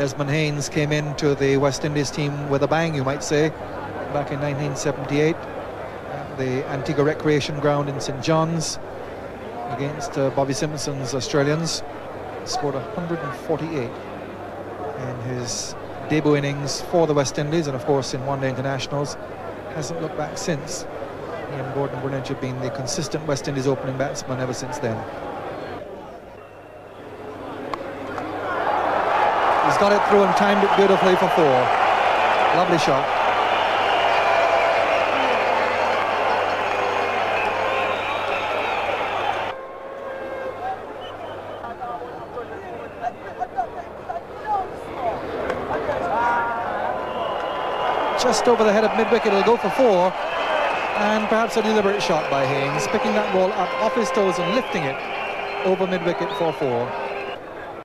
Desmond Haynes came into the West Indies team with a bang, you might say, back in 1978 at the Antigua Recreation Ground in St John's against uh, Bobby Simpson's Australians. Scored 148 in his debut innings for the West Indies and of course in one-day internationals. Hasn't looked back since. Ian Gordon Greenidge have been the consistent West Indies opening batsman ever since then. Got it through and timed it beautifully for four. Lovely shot. Just over the head of mid-wicket, it'll go for four. And perhaps a deliberate shot by Haynes, picking that ball up off his toes and lifting it over mid-wicket for four.